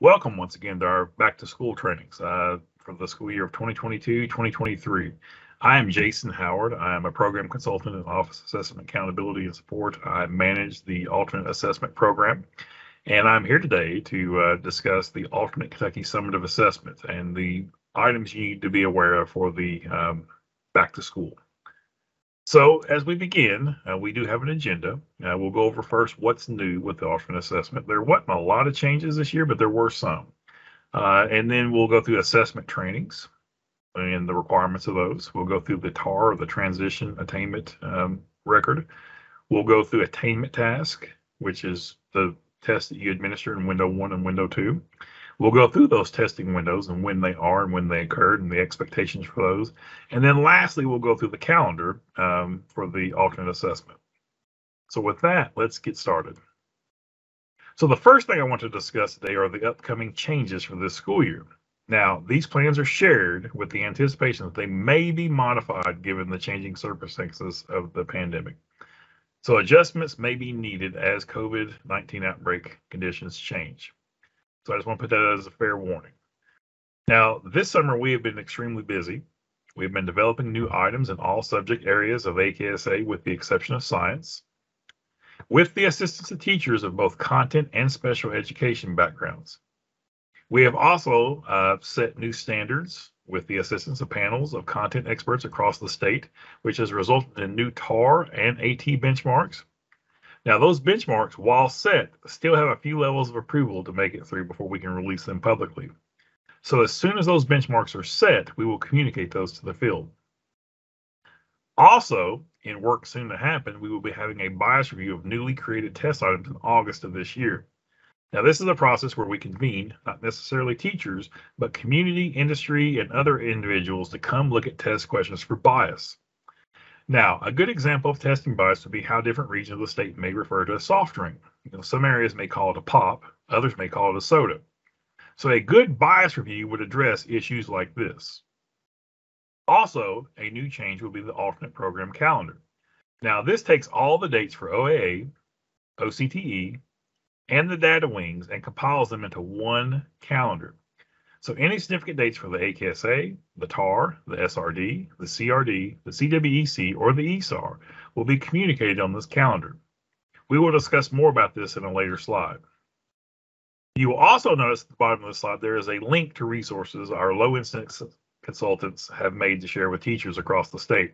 Welcome once again to our back to school trainings uh, for the school year of 2022 2023. I am Jason Howard. I am a program consultant in Office Assessment Accountability and Support. I manage the alternate assessment program. And I'm here today to uh, discuss the alternate Kentucky Summative Assessment and the items you need to be aware of for the um, back to school. So as we begin, uh, we do have an agenda. Uh, we'll go over first what's new with the alternate assessment. There wasn't a lot of changes this year, but there were some. Uh, and then we'll go through assessment trainings and the requirements of those. We'll go through the TAR, or the Transition Attainment um, Record. We'll go through attainment task, which is the test that you administer in window one and window two. We'll go through those testing windows and when they are and when they occurred and the expectations for those. And then lastly, we'll go through the calendar um, for the alternate assessment. So with that, let's get started. So the first thing I want to discuss today are the upcoming changes for this school year. Now, these plans are shared with the anticipation that they may be modified given the changing circumstances of the pandemic. So adjustments may be needed as COVID-19 outbreak conditions change. So I just want to put that as a fair warning. Now, this summer we have been extremely busy. We've been developing new items in all subject areas of AKSA with the exception of science, with the assistance of teachers of both content and special education backgrounds. We have also uh, set new standards with the assistance of panels of content experts across the state, which has resulted in new TAR and AT benchmarks now, those benchmarks, while set, still have a few levels of approval to make it through before we can release them publicly. So as soon as those benchmarks are set, we will communicate those to the field. Also, in work soon to happen, we will be having a bias review of newly created test items in August of this year. Now, this is a process where we convene not necessarily teachers, but community, industry, and other individuals to come look at test questions for bias. Now, a good example of testing bias would be how different regions of the state may refer to a soft drink. You know, some areas may call it a pop, others may call it a soda. So a good bias review would address issues like this. Also, a new change will be the alternate program calendar. Now, this takes all the dates for OAA, OCTE, and the data wings and compiles them into one calendar. So any significant dates for the AKSA, the TAR, the SRD, the CRD, the CWEC, or the ESAR will be communicated on this calendar. We will discuss more about this in a later slide. You will also notice at the bottom of the slide there is a link to resources our low incidence consultants have made to share with teachers across the state.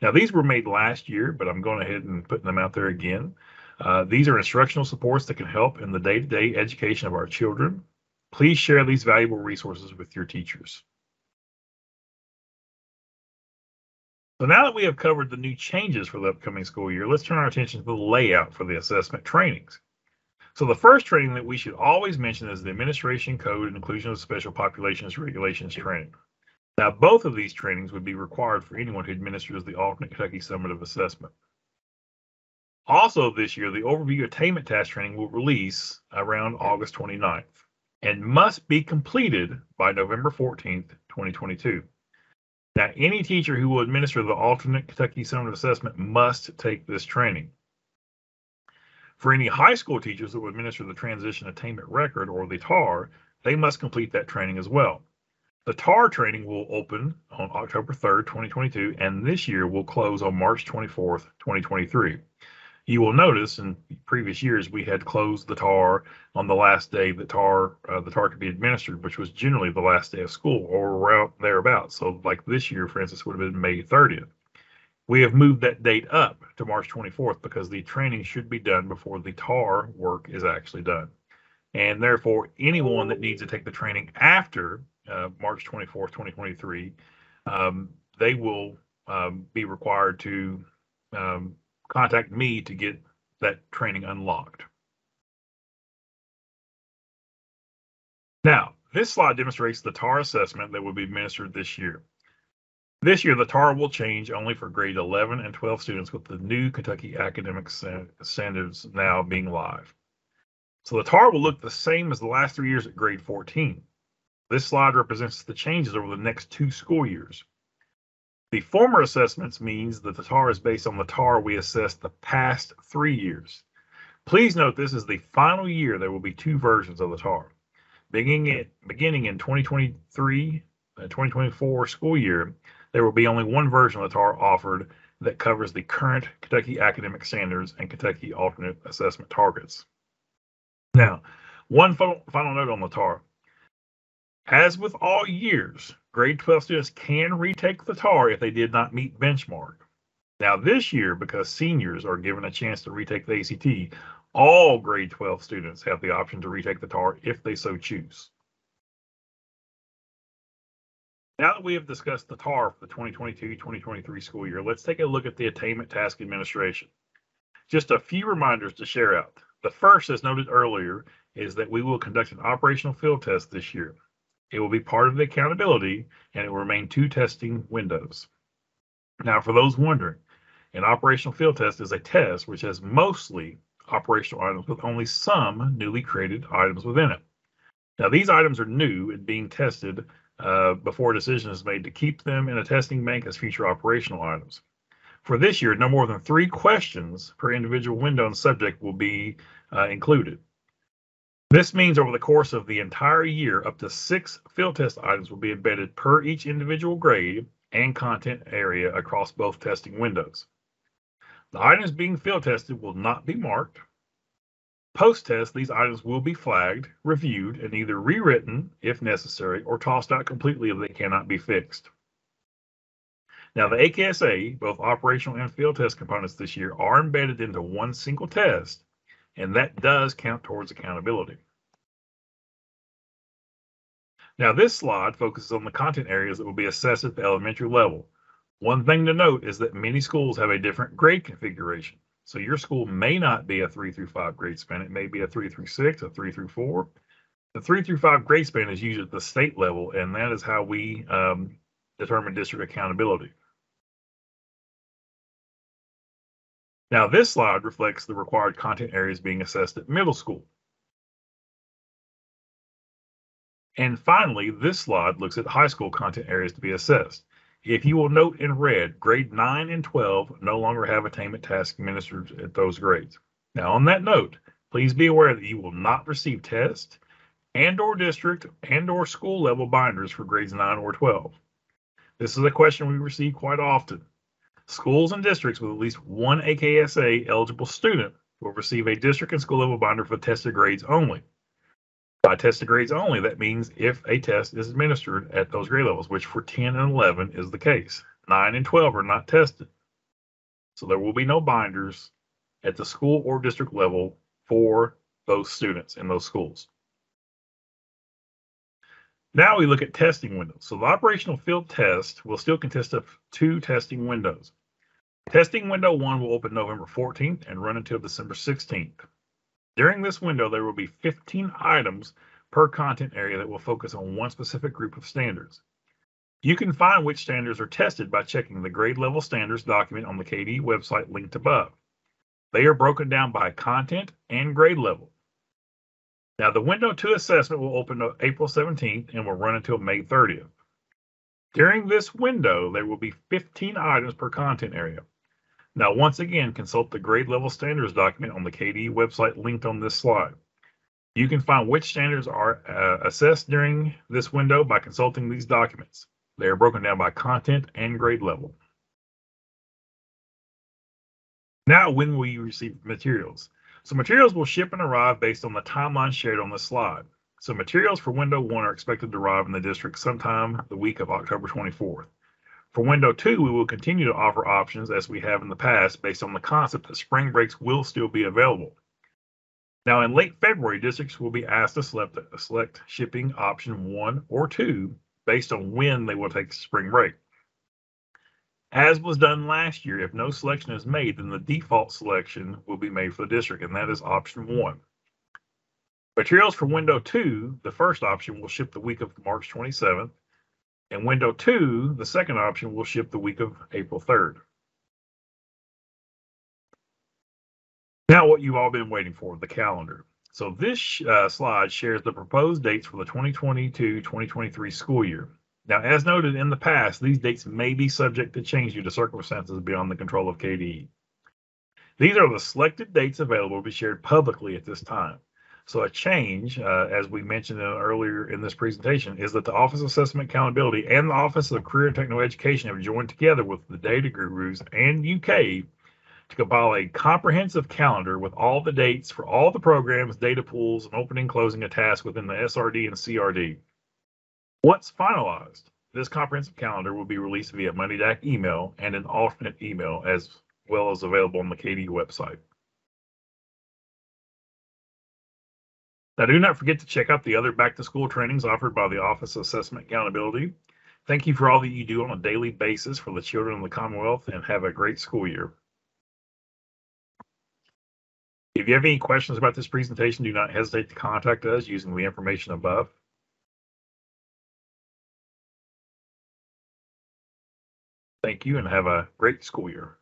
Now these were made last year, but I'm going ahead and putting them out there again. Uh, these are instructional supports that can help in the day-to-day -day education of our children, Please share these valuable resources with your teachers. So now that we have covered the new changes for the upcoming school year, let's turn our attention to the layout for the assessment trainings. So the first training that we should always mention is the Administration Code and Inclusion of Special Populations Regulations training. Now, both of these trainings would be required for anyone who administers the alternate Kentucky Summative Assessment. Also this year, the Overview Attainment Task Training will release around August 29th and must be completed by November 14th, 2022. Now, any teacher who will administer the alternate Kentucky Summative Assessment must take this training. For any high school teachers that will administer the Transition Attainment Record or the TAR, they must complete that training as well. The TAR training will open on October 3rd, 2022, and this year will close on March 24th, 2023 you will notice in previous years we had closed the tar on the last day that tar uh, the tar could be administered, which was generally the last day of school or around thereabouts. So like this year, for instance, would have been May 30th. We have moved that date up to March 24th because the training should be done before the tar work is actually done. And therefore, anyone that needs to take the training after uh, March 24th, 2023, um, they will um, be required to um, contact me to get that training unlocked. Now, this slide demonstrates the TAR assessment that will be administered this year. This year, the TAR will change only for grade 11 and 12 students with the new Kentucky academic standards now being live. So the TAR will look the same as the last three years at grade 14. This slide represents the changes over the next two school years. The former assessments means that the TAR is based on the TAR we assessed the past three years. Please note this is the final year there will be two versions of the TAR. Beginning, beginning in 2023 uh, 2024 school year, there will be only one version of the TAR offered that covers the current Kentucky academic standards and Kentucky alternate assessment targets. Now, one final note on the TAR. As with all years, grade 12 students can retake the TAR if they did not meet benchmark. Now, this year, because seniors are given a chance to retake the ACT, all grade 12 students have the option to retake the TAR if they so choose. Now that we have discussed the TAR for the 2022-2023 school year, let's take a look at the Attainment Task Administration. Just a few reminders to share out. The first, as noted earlier, is that we will conduct an operational field test this year. It will be part of the accountability and it will remain two testing windows. Now, for those wondering, an operational field test is a test which has mostly operational items with only some newly created items within it. Now, these items are new and being tested uh, before a decision is made to keep them in a testing bank as future operational items. For this year, no more than three questions per individual window and subject will be uh, included. This means over the course of the entire year, up to six field test items will be embedded per each individual grade and content area across both testing windows. The items being field tested will not be marked. Post test, these items will be flagged, reviewed, and either rewritten if necessary or tossed out completely if they cannot be fixed. Now, the AKSA, both operational and field test components this year, are embedded into one single test, and that does count towards accountability. Now, this slide focuses on the content areas that will be assessed at the elementary level. One thing to note is that many schools have a different grade configuration. So your school may not be a three through five grade span. It may be a three through six, a three through four. The three through five grade span is used at the state level, and that is how we um, determine district accountability. Now, this slide reflects the required content areas being assessed at middle school. And finally, this slide looks at high school content areas to be assessed. If you will note in red, grade 9 and 12 no longer have attainment tasks administered at those grades. Now, on that note, please be aware that you will not receive test and or district and or school level binders for grades 9 or 12. This is a question we receive quite often. Schools and districts with at least one AKSA eligible student will receive a district and school level binder for tested grades only. By tested grades only, that means if a test is administered at those grade levels, which for 10 and 11 is the case. 9 and 12 are not tested. So there will be no binders at the school or district level for those students in those schools. Now we look at testing windows. So the operational field test will still consist of two testing windows. Testing window one will open November 14th and run until December 16th. During this window, there will be 15 items per content area that will focus on one specific group of standards. You can find which standards are tested by checking the grade level standards document on the KDE website linked above. They are broken down by content and grade level. Now, the window two assessment will open April 17th and will run until May 30th. During this window, there will be 15 items per content area. Now, once again, consult the grade level standards document on the KDE website linked on this slide. You can find which standards are uh, assessed during this window by consulting these documents. They are broken down by content and grade level. Now, when will you receive materials. So materials will ship and arrive based on the timeline shared on the slide. So materials for window one are expected to arrive in the district sometime the week of October 24th. For window two, we will continue to offer options as we have in the past based on the concept that spring breaks will still be available. Now, in late February, districts will be asked to select, select shipping option one or two based on when they will take spring break. As was done last year, if no selection is made, then the default selection will be made for the district, and that is option one. Materials for window two, the first option, will ship the week of March 27th. And window two, the second option, will ship the week of April 3rd. Now, what you've all been waiting for, the calendar. So this uh, slide shares the proposed dates for the 2022-2023 school year. Now, as noted in the past, these dates may be subject to change due to circumstances beyond the control of KDE. These are the selected dates available to be shared publicly at this time. So a change, uh, as we mentioned uh, earlier in this presentation, is that the Office of Assessment Accountability and the Office of Career and Technical Education have joined together with the Data Gurus and UK to compile a comprehensive calendar with all the dates for all the programs, data pools, and opening and closing a task within the SRD and CRD. Once finalized, this comprehensive calendar will be released via Monday DAC email and an alternate email as well as available on the KDE website. Now, do not forget to check out the other back to school trainings offered by the Office of Assessment Accountability. Thank you for all that you do on a daily basis for the children of the Commonwealth and have a great school year. If you have any questions about this presentation, do not hesitate to contact us using the information above. You and have a great school year.